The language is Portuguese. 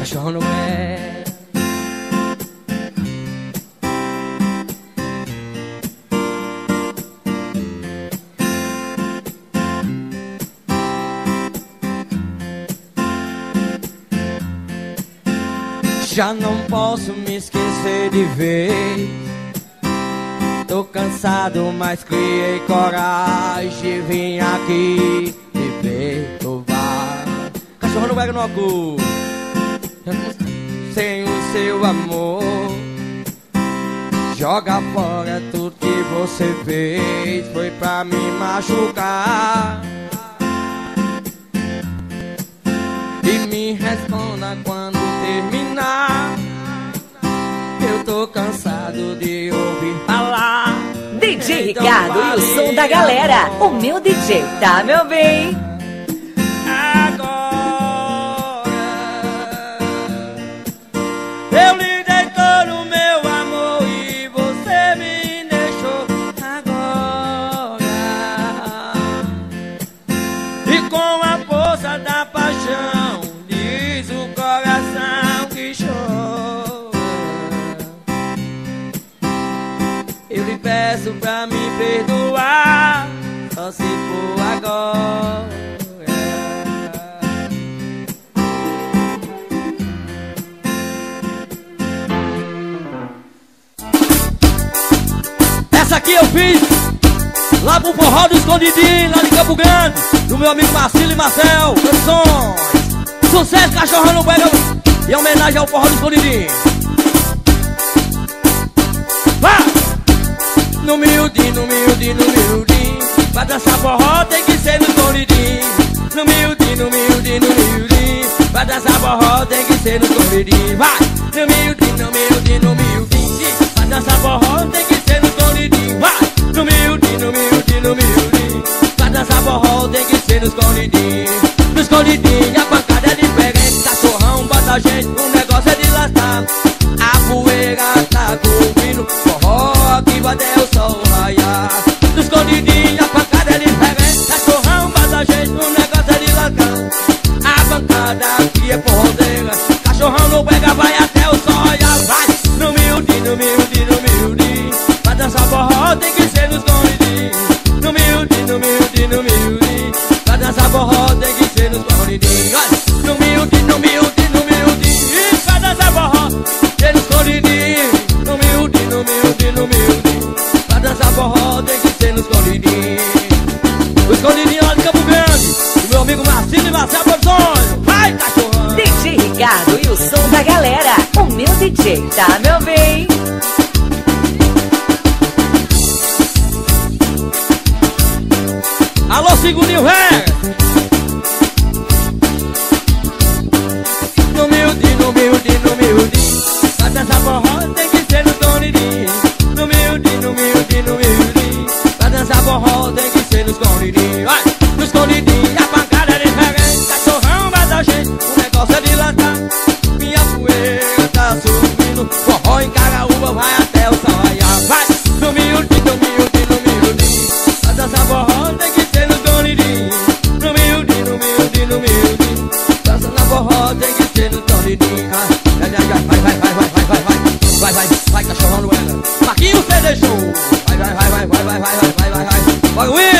cachorro não é. Já não posso me esquecer de vez. Tô cansado, mas criei coragem de vir aqui te perturbar. Cachorro não pega no cu. Sem o seu amor, joga fora tudo que você fez. Foi pra me machucar. E me responda quando terminar. Eu tô cansado de ouvir falar. DJ Então Ricardo e o som da galera. O meu DJ, tá, meu bem? Peço pra me perdoar, só se for agora. Essa aqui eu fiz lá pro forró do Escondidinho, lá de Campo Grande, do meu amigo Marcelo e Marcel, Produções. Sucesso, cachorro no pega em homenagem ao forró do Escondidinho. Vá! No miudinho, no miudinho, no miudinho Pra dançar forró tem que ser no escondidinho No miudinho, no miudinho, no miudinho Pra dançar forró tem que ser no escondidinho Vai! No miudinho, no miudinho, no miudinho Pra dançar forró tem que ser no O escondidinho lá de Campo Grande Do meu amigo Marcinho e Marcelo Produções Vai, cachorrão! DJ Ricardo e o som da galera. O meu DJ, tá, meu bem? No escondidinho Vai! No escondidinho a pancada é diferente Cachorrão vai dar gente, o negócio é de Minha poeira tá subindo Forró em Caraúba vai até o raiar Vai! No miudinho, no miudinho, no miudinho Pra dançar forró tem que ser no escondidinho No miudinho, no miudinho, no miudinho Dança na forró tem que ser no escondidinho Ah, Vai, vai, vai, vai, vai, vai, vai, vai, vai Vai, vai, vai, cachorrão no ela Marquinhos CD Show Vai, vai, vai, vai, vai, vai, vai, vai, vai, vai Vai, Willa Eita,